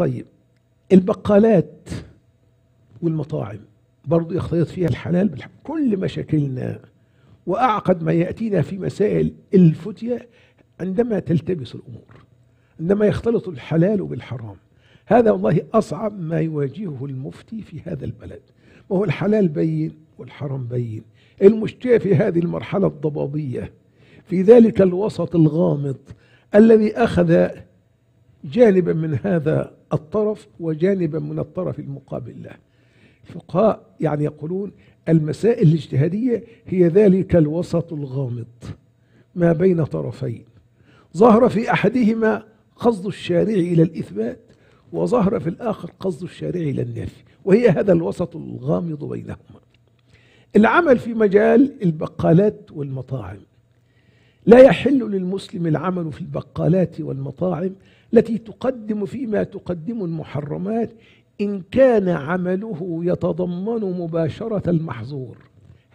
طيب البقالات والمطاعم برضو يختلط فيها الحلال بالحرام كل مشاكلنا وأعقد ما يأتينا في مسائل الفتية عندما تلتبس الأمور عندما يختلط الحلال بالحرام. هذا والله أصعب ما يواجهه المفتي في هذا البلد وهو الحلال بين والحرام بين. المشكلة في هذه المرحلة الضبابية في ذلك الوسط الغامض الذي أخذ جانبا من هذا الطرف وجانبا من الطرف المقابل له. الفقهاء يعني يقولون المسائل الاجتهادية هي ذلك الوسط الغامض ما بين طرفين. ظهر في أحدهما قصد الشارع إلى الإثبات وظهر في الآخر قصد الشارع إلى النفي وهي هذا الوسط الغامض بينهما. العمل في مجال البقالات والمطاعم. لا يحل للمسلم العمل في البقالات والمطاعم التي تقدم فيما تقدم المحرمات إن كان عمله يتضمن مباشرة المحظور.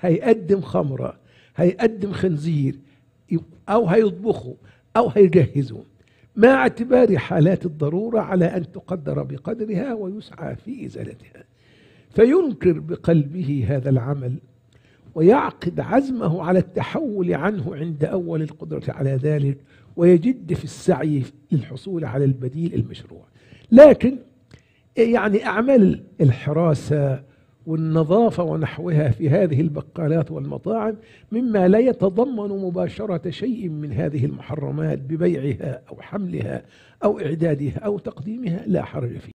هيقدم خمرة هيقدم خنزير أو هيطبخه أو هيجهزه. مع اعتبار حالات الضرورة على أن تقدر بقدرها ويسعى في إزالتها. فينكر بقلبه هذا العمل ويعقد عزمه على التحول عنه عند أول القدرة على ذلك ويجد في السعي للحصول على البديل المشروع. لكن يعني أعمال الحراسة والنظافة ونحوها في هذه البقالات والمطاعم مما لا يتضمن مباشرة شيء من هذه المحرمات ببيعها أو حملها أو إعدادها أو تقديمها لا حرج فيه.